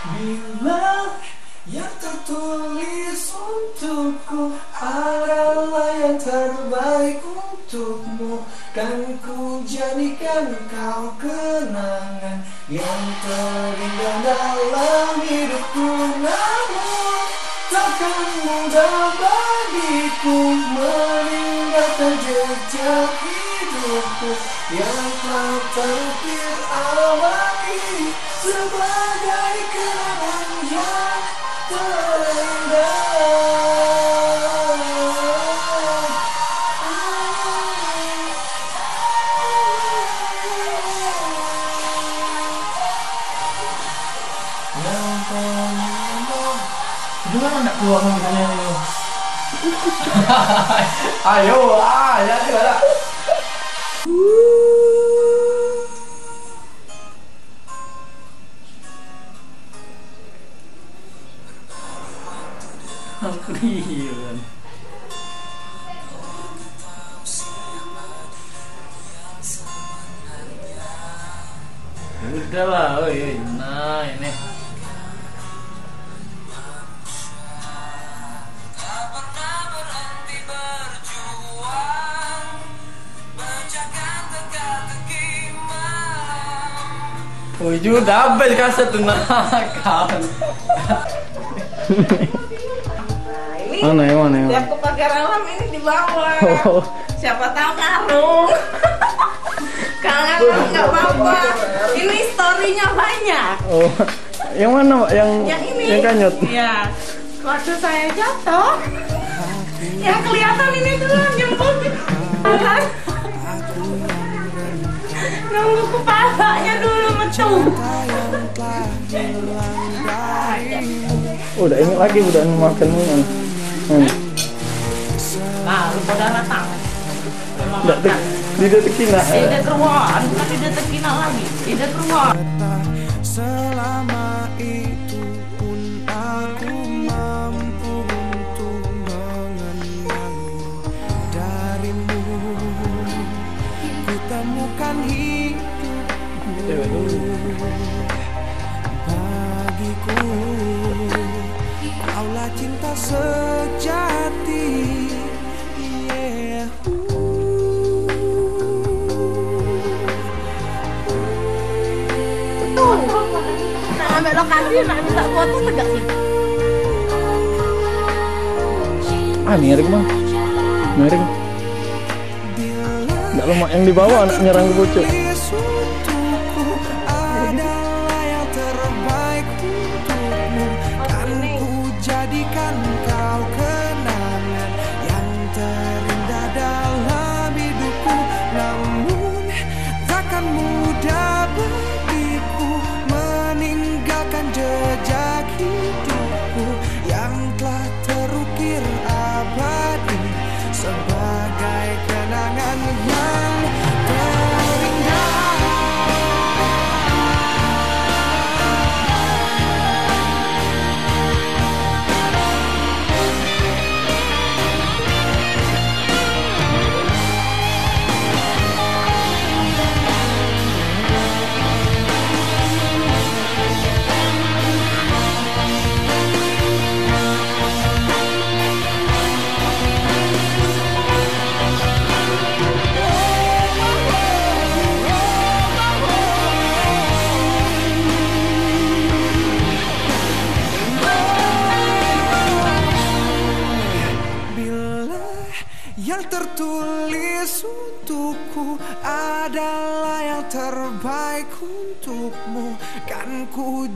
Bila yang tertulis untukku adalah yang terbaik untukmu Dan ku jadikan kau kenangan yang terindah dalam hidupku. Namun takkan mudah bagiku meninggalkan jejak hidupku. Yang Ayo, ah, ya ada. Iya. Oh kaset tuh nakal. ini Mana yang mana yang? tiap ke pagar alam ini di bawah Oh. siapa tahu karung kalau nggak apa-apa ini storynya banyak Oh, yang mana Pak? Yang yang ini yang kanyut? ya waktu saya jatuh yang kelihatan ini putih kan nunggu kepalanya dulu metu Oh, udah ingat lagi udah makan mulu. Hmm. nah lu pada datang tek- tidak tekina. tidak keruan bukan tidak terkina lagi tidak keruan Ambil lokasi nak bisa foto tegak sih Ah, miring bang. Miring. Nggak lemak yang di bawah anak nyerang ke pucuk.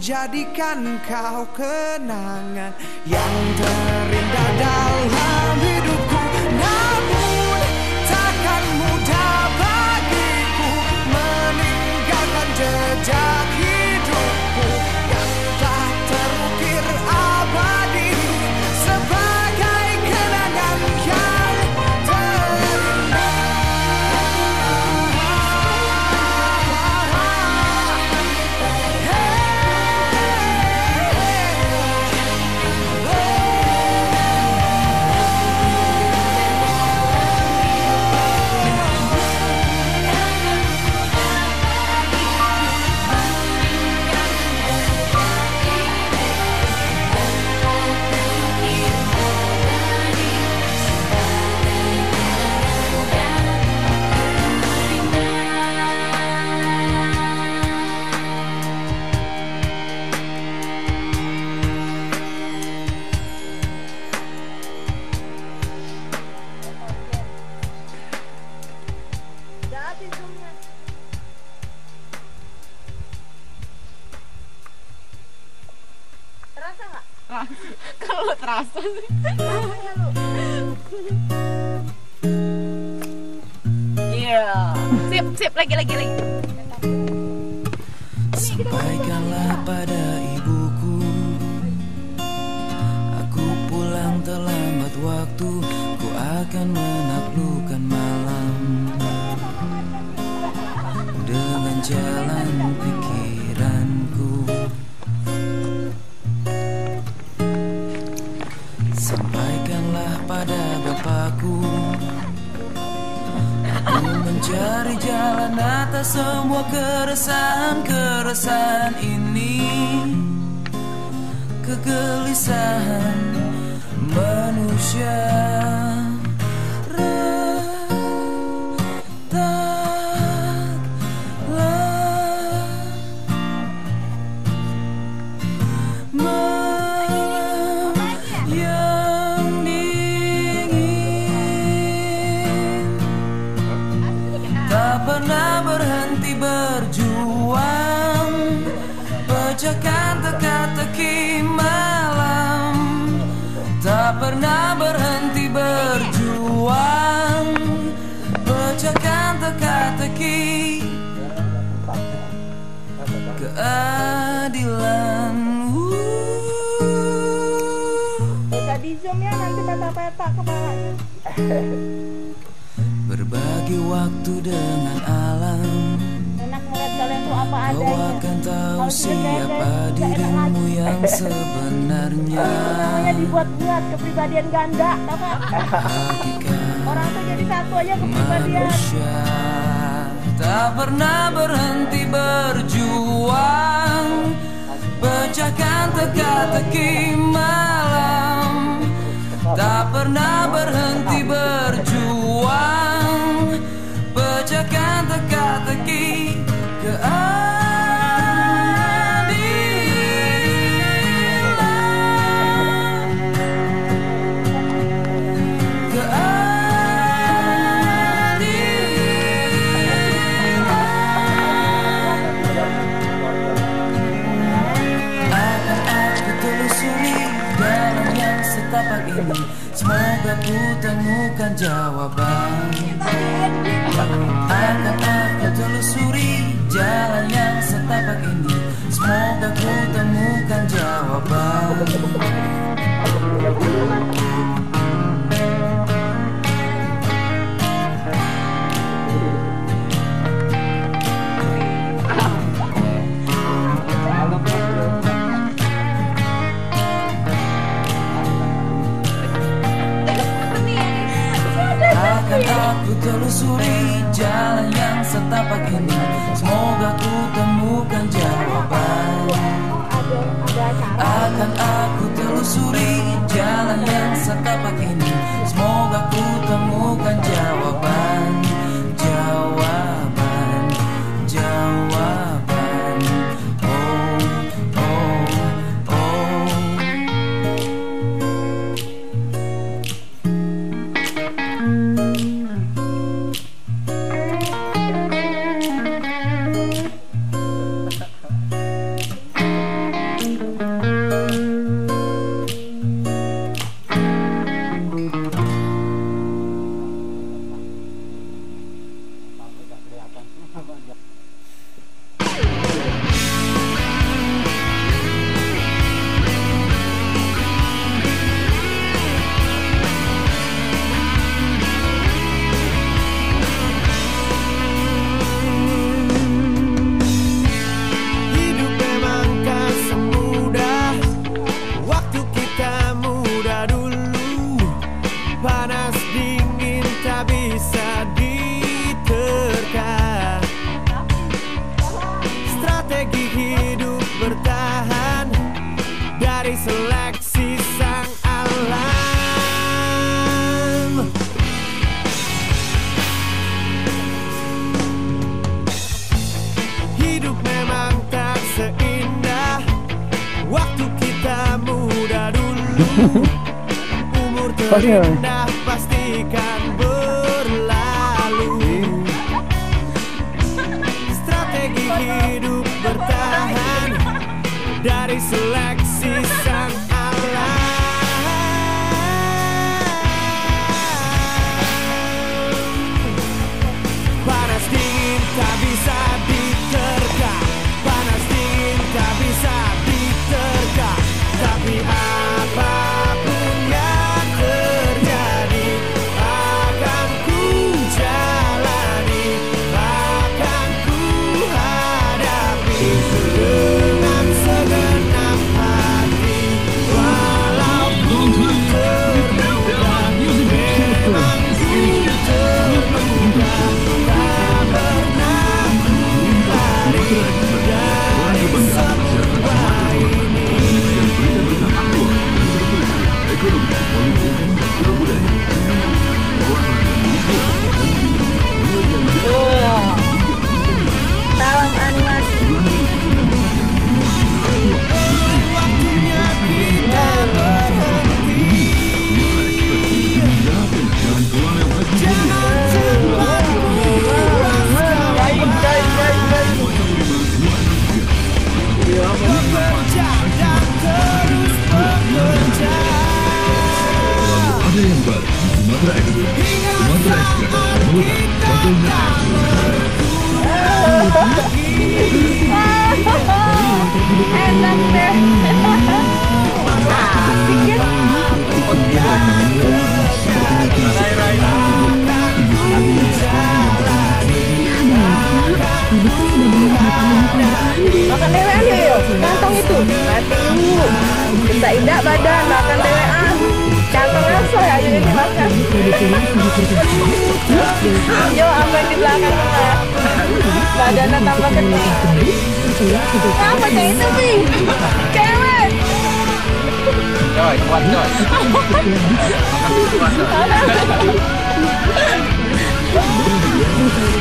Jadikan kau kenangan yang terindah dalam hidupku Yeah. Sip, sip, lagi, lagi, lagi. Berbagi waktu dengan alam. Kau akan tahu siapa dirimu yang sebenarnya. dibuat-buat kepribadian ganda? Orang tuh jadi satu aja kepribadian. tak pernah berhenti berjuang. Pecahkan teka-teki malam. Tak pernah berhenti berjuang. Pecahkan teka-teki ke Fucking Yo, di belakang mah? Badannya tambah gede. Apa itu, kuat.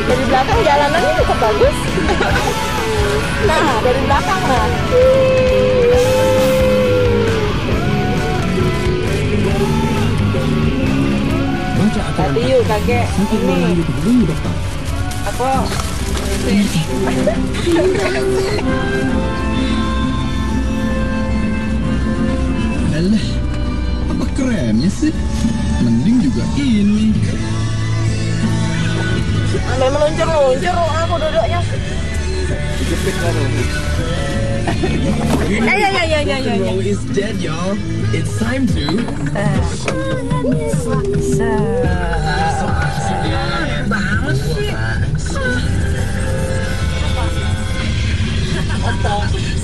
Dari belakang jalanannya cukup bagus. Nah, dari belakang lah. Tadi yuk kakek ini apa? Alah, apa kerennya sih? Mending juga ini. Sampai meluncur-luncur aku duduknya. Eh, ya, ya, ya, ya, ya, ya. is dead, y'all. It's time to.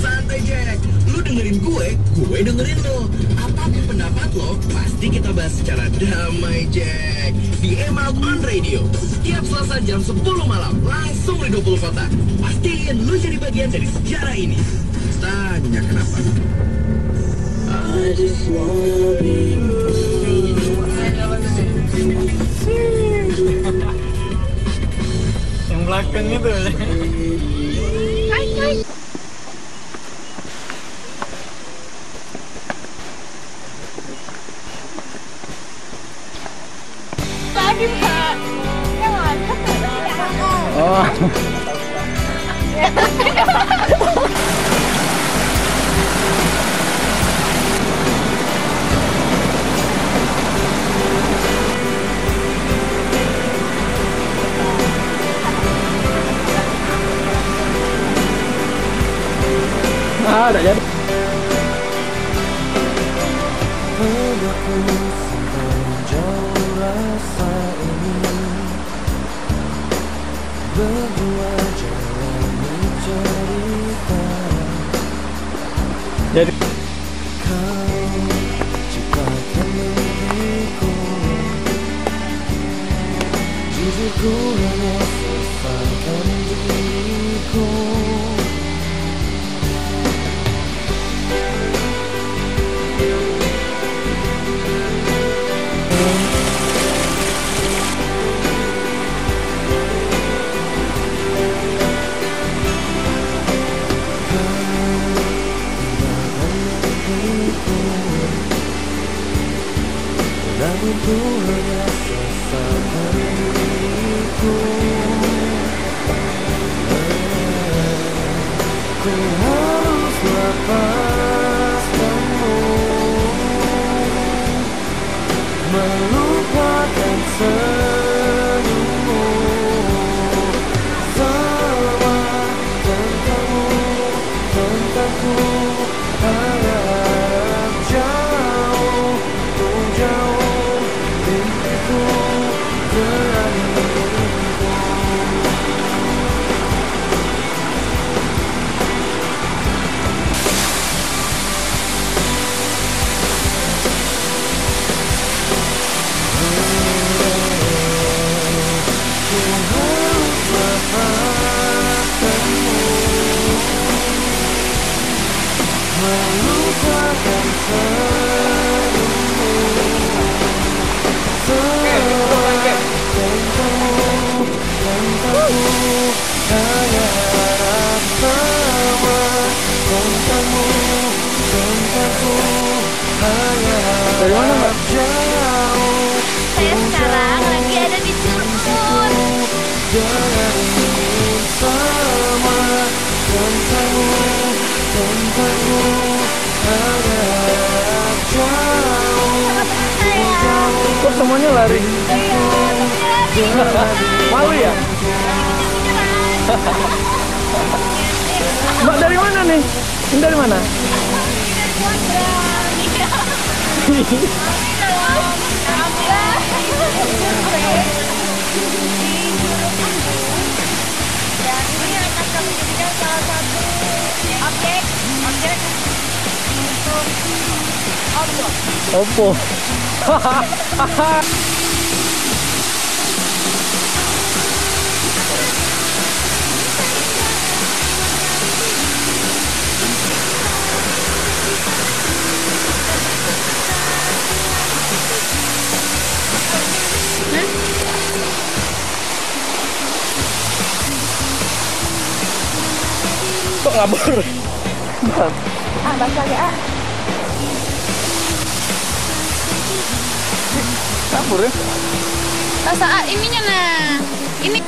Santai Jack, lu dengerin gue, gue dengerin lo. Apa pun pendapat lo, pasti kita bahas secara damai Jack. Di Emerald on Radio, setiap selasa jam 10 malam, langsung di 20 kota. Pastiin lu jadi bagian dari sejarah ini. Tanya kenapa? Yang belakang itu. Tadi Pak, yang ada Oh, ah, udah Melupakan semuanya lari? Malu ya? Mbak dari mana nih? Ini dari mana? Dan ini Kok ngabur? Ah, balik lagi ah. Ngabur ya? Nah, saat ininya nah. Ini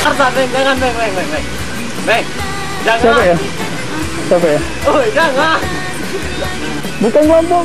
Arta, Beng, jangan, Beng, Beng, Beng, Beng. Beng, jangan. Siapa ya? Siapa ya? Oh, jangan. Bukan kelompok.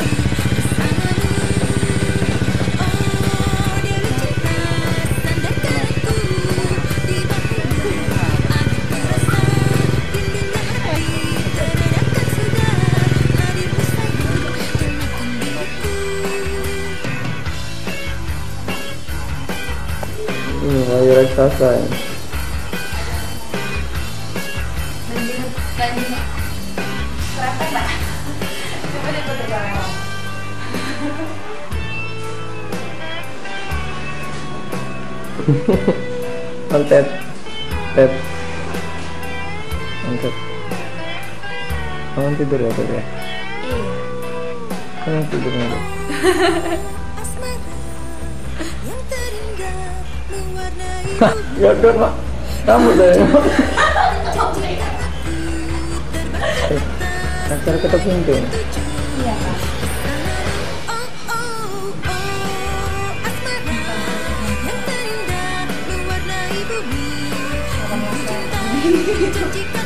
你的鸡蛋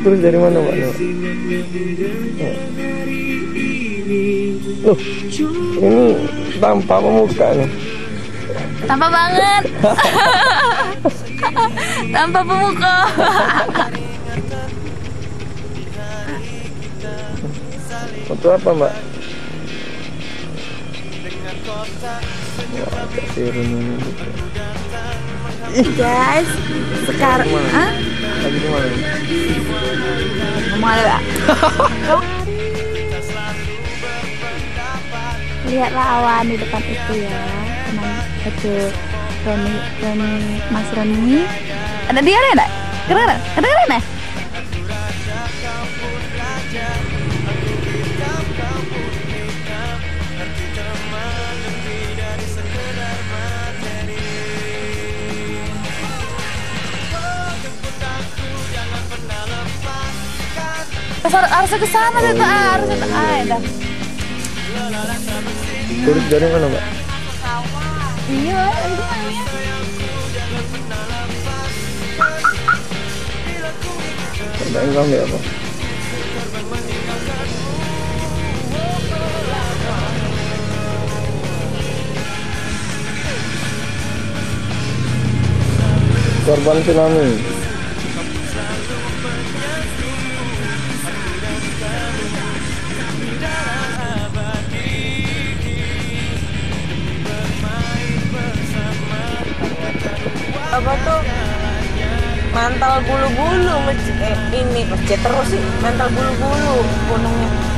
Terus dari mana, Pak? Loh, Loh, ini tanpa pemuka nih. Tampak banget. Tanpa pemuka. Foto apa, Mbak? Wah, gitu. Guys, sekarang ah lagi di mana? Ada Mbak? Lihatlah awan di depan itu ya. Teman itu Roni, Roni, Mas Roni. Ada dia ada enggak? Keren, ada keren ya? Harus harus ke sana deh, Pak. harus ke ah, ya dah. Terus dari mana, Mbak? Iya, itu namanya. Ya, Pak? Korban tsunami. Apa tuh? Mantal bulu-bulu eh, ini masjid terus sih mantal bulu-bulu gunungnya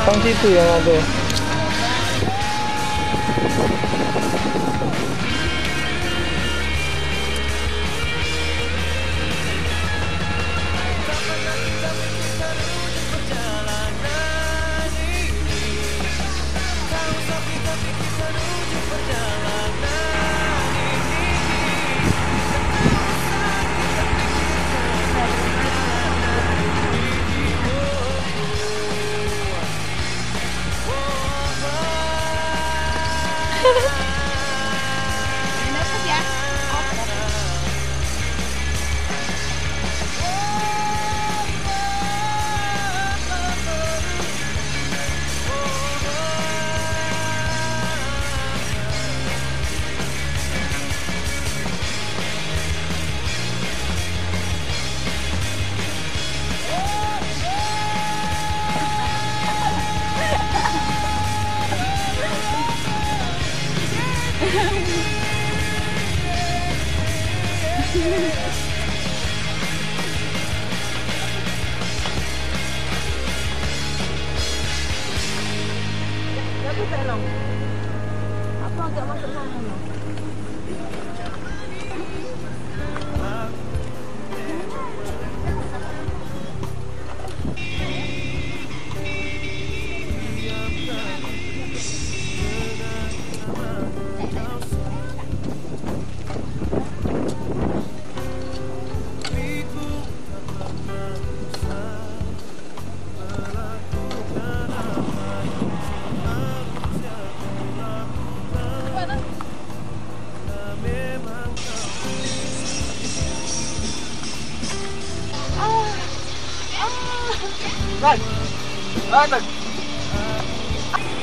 Di belakang situ yang ada. Tapi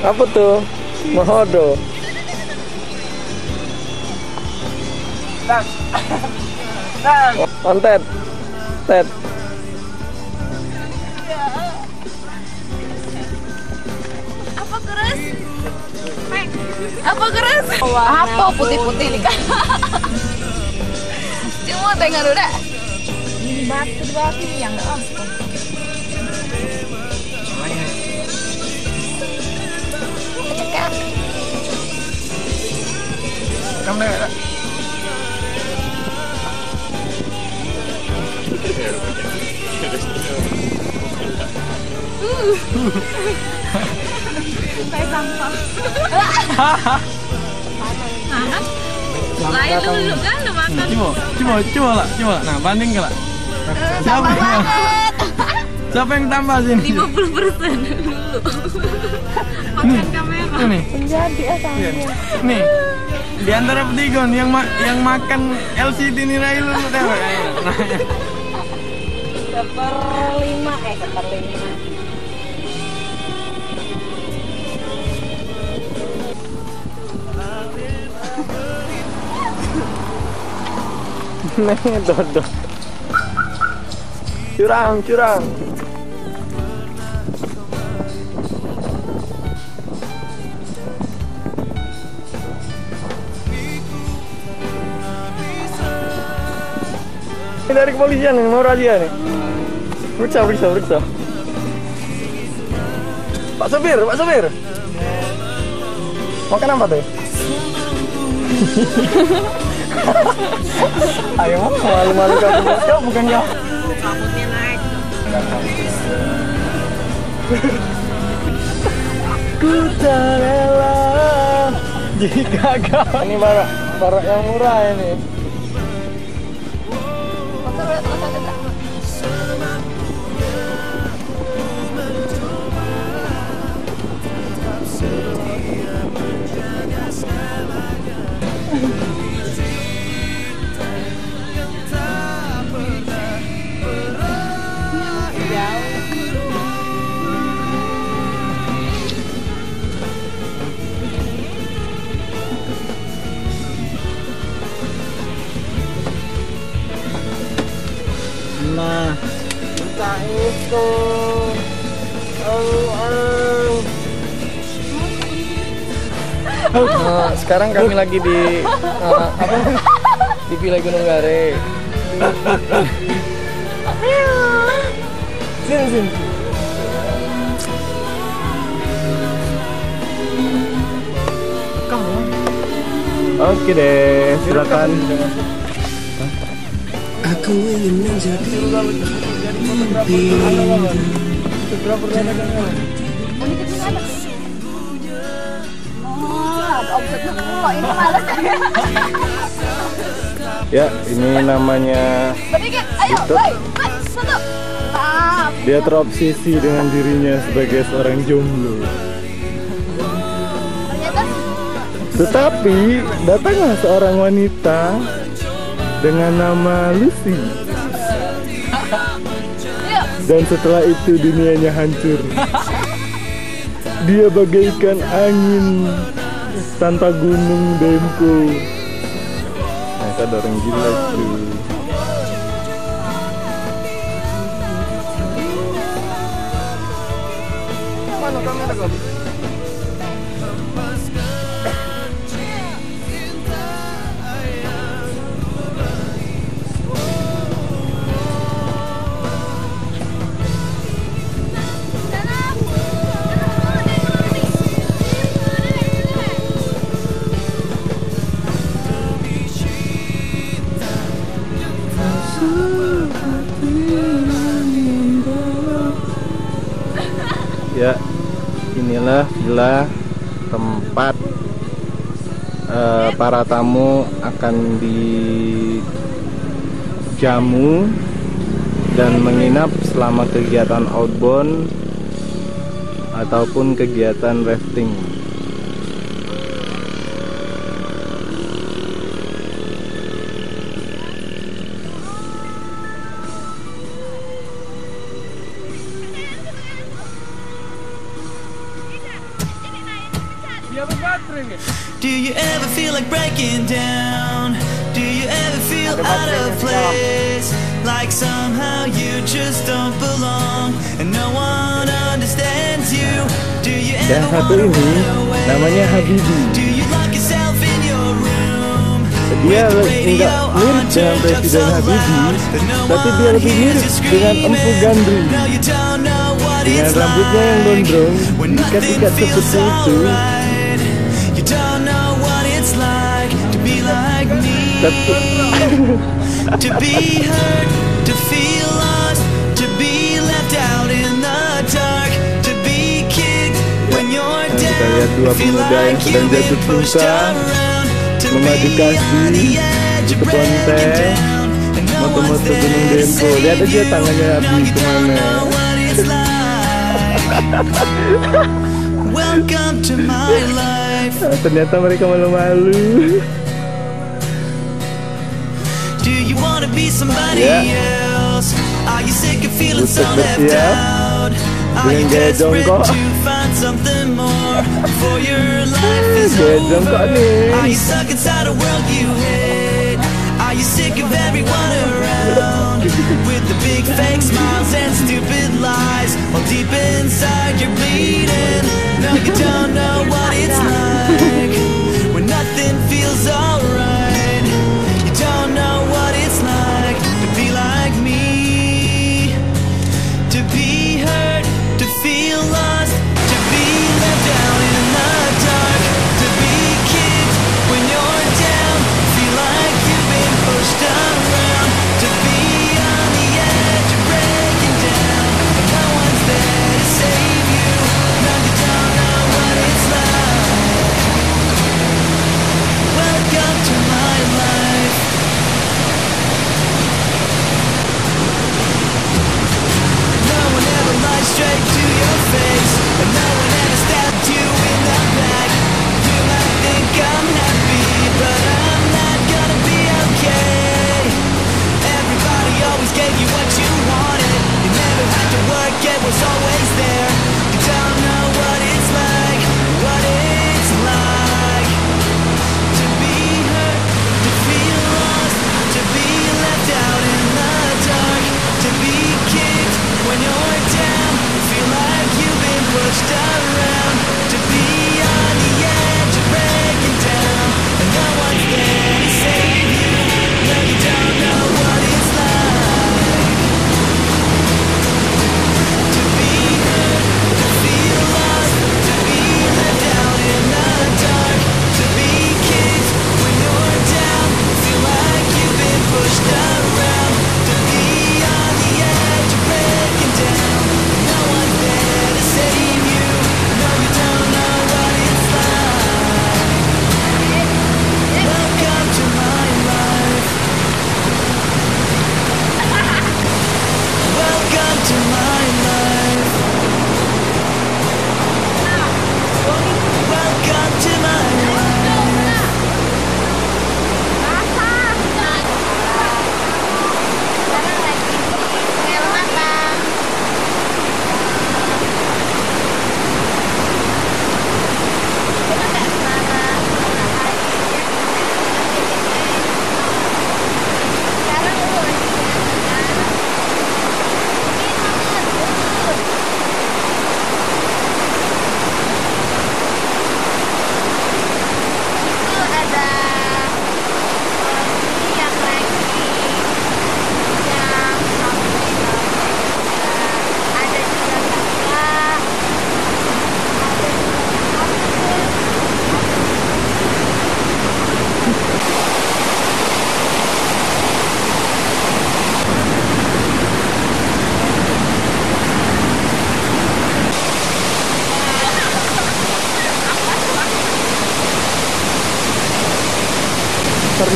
Apa tuh? Mahodo. Ontet. Tet. Apa keras? Peng. Apa keras? Apa putih-putih nih kan? Cuma tengah udah. Ini batu batu yang apa? Cekak. Kamera. Kayak sampah. Lain dulu kan lu makan. Coba, coba, coba lah, coba lah. Nah, banding lah. Siapa yang Siapa yang tambah sini? 50 persen dulu. Makan kamera. Ini, Menjadi asal. iya. nih. Di antara bertiga nih, yang ma yang makan LCD nilai lu. Ayo, Nah, Seperlima eh seperlima. Neng dodo. Curang, curang. Ini dari kepolisian nih, mau razia nih. Periksa, periksa, periksa. Pak sopir, Pak sopir. Makan apa tuh? Ayo malu-malu kamu bukan ya? Ku tak rela jika kau ini barak barak yang murah ini. Itu. Oh, Nah, sekarang kami lagi di uh, apa? Di Villa Gunung Gare. Sini sini. Oke deh, silakan. Aku ingin menjadi Oh. Ini males ya. Ini namanya dia terobsesi dengan dirinya sebagai seorang jomblo. Tetapi datanglah seorang wanita dengan nama Lucy. Dan setelah itu dunianya hancur. Dia bagaikan angin tanpa gunung Dempo. Nah, ada orang gila cuy. Para tamu akan dijamu dan menginap selama kegiatan outbound ataupun kegiatan rafting. Dia enggak mirip dengan Presiden Habibie, tapi dia lebih mirip dengan Empu Gandri. Dengan rambutnya yang gondrong, ikat-ikat seperti itu. Tapi to be hurt, to feel lost, to be left out in the dark, to be kicked when you're Nah, kita down, lihat dua feel pemuda yang like sedang you've been jatuh pushed around, to memadu kasih di breaking teh, moto-moto Gunung Dempo. Lihat aja tangannya Abi ke mana. Nah, ternyata mereka malu-malu. Do you wanna be somebody Yeah. else? Are you sick of feeling so Buset, left bersiap. you Dengan gaya jongkok. Before your life is over? Are you stuck inside a world you hate? Are you sick of everyone around with the big fake smiles and stupid lies? While deep inside you're bleeding. No, you don't know what it's like when nothing feels alright.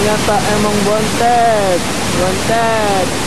yata among wanted. Wanted.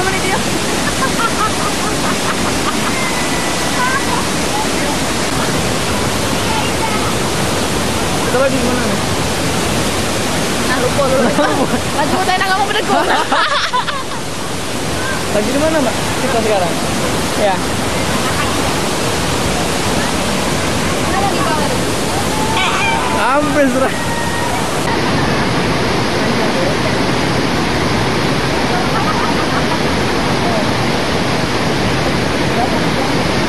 Menit ya. Kita lagi gimana nih? Nah, lupa dulu. Lagi mau tanya kamu kok. Lagi di mana mbak? Kita sekarang. Ya. Sampai serah.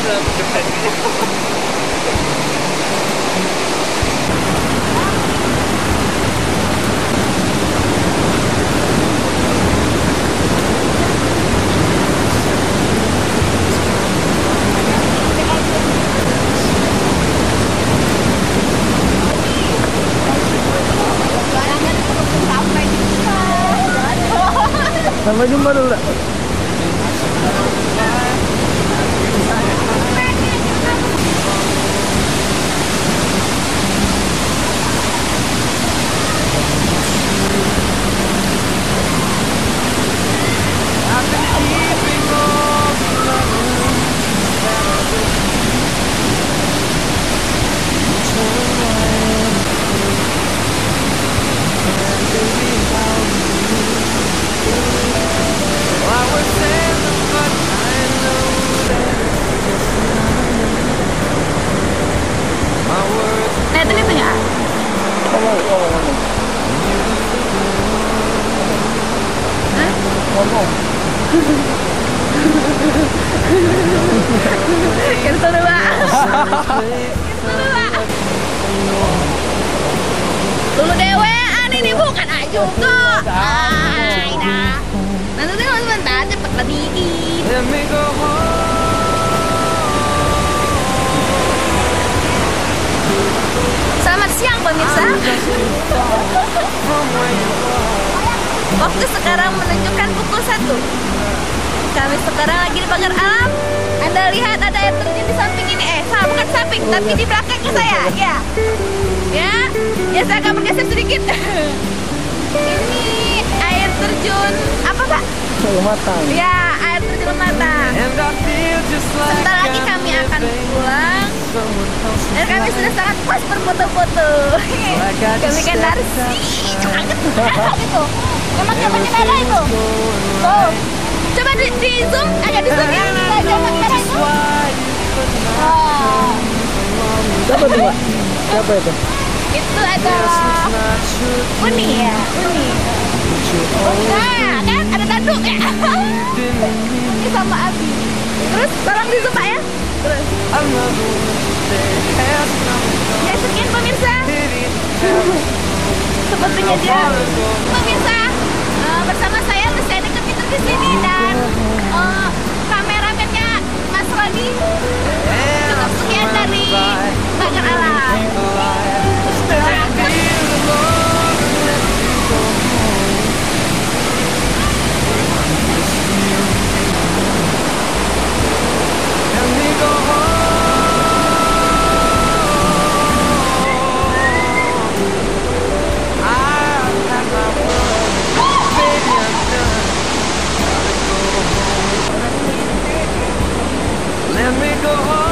dan Sampai jumpa dulu. Dak. Nah, itu itu ya. Ngomong, ngomong, ngomong. Ngomong. Itu dulu, Pak. Itu dulu, dewean ini bukan juga. Ay, nah. Nanti dulu sebentar, cepet dikit. Let me go home. Selamat siang pemirsa. Waktu sekarang menunjukkan pukul 1 Kami sekarang lagi di pagar alam. Anda lihat ada air terjun di samping ini. Eh, salah bukan samping, tapi di belakangnya saya. Ya, ya, ya saya akan bergeser sedikit. Ini air terjun Apa pak? Kelematan. Ya, air terjun matang. And I feel just like Sebentar lagi kami akan pulang. Dan kami sudah sangat puas berfoto-foto. Kami kan narsis banget itu Emang zamannya merah itu? Tuh Coba di, di zoom, agak di zoom ya Zaman itu Wah, Siapa tuh, Mbak? Siapa itu? Itu adalah Uni ya, Uni Nah, kan ada dadu ya Uni sama Abi Terus tolong di zoom Pak ya Terus Ya sekian pemirsa Sepertinya dia Pemirsa eh, Bersama saya ada di sini Dan eh, Kameramennya Mas Roni Cukup sekian dari Pagar Alam Oh.